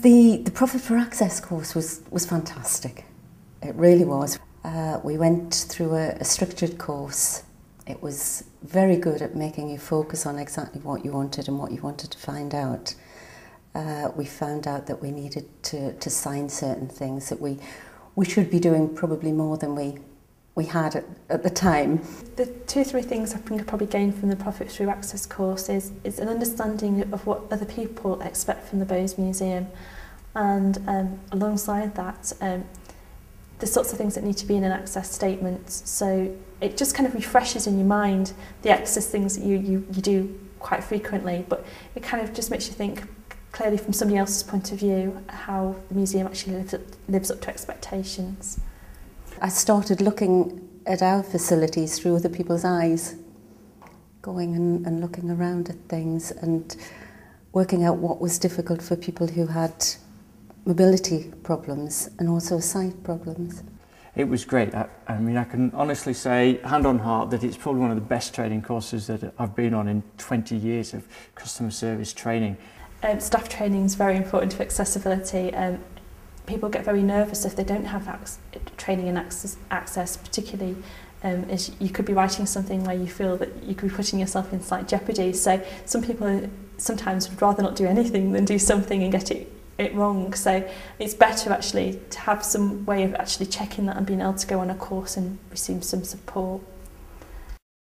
The, the Profit for Access course was, was fantastic. It really was. Uh, we went through a, a structured course. It was very good at making you focus on exactly what you wanted and what you wanted to find out. Uh, we found out that we needed to, to sign certain things that we, we should be doing probably more than we we had at, at the time. The two or three things I think I probably gained from the Profit Through Access course is, is an understanding of what other people expect from the Bowes Museum and um, alongside that um, the sorts of things that need to be in an access statement so it just kind of refreshes in your mind the access things that you, you, you do quite frequently but it kind of just makes you think clearly from somebody else's point of view how the museum actually lives up, lives up to expectations. I started looking at our facilities through other people's eyes, going and, and looking around at things and working out what was difficult for people who had mobility problems and also sight problems. It was great. I, I mean, I can honestly say, hand on heart, that it's probably one of the best training courses that I've been on in 20 years of customer service training. Um, staff training is very important for accessibility. Um, people get very nervous if they don't have access, training and access, access particularly um, is you could be writing something where you feel that you could be putting yourself in slight jeopardy. So some people sometimes would rather not do anything than do something and get it it wrong. So it's better actually to have some way of actually checking that and being able to go on a course and receive some support.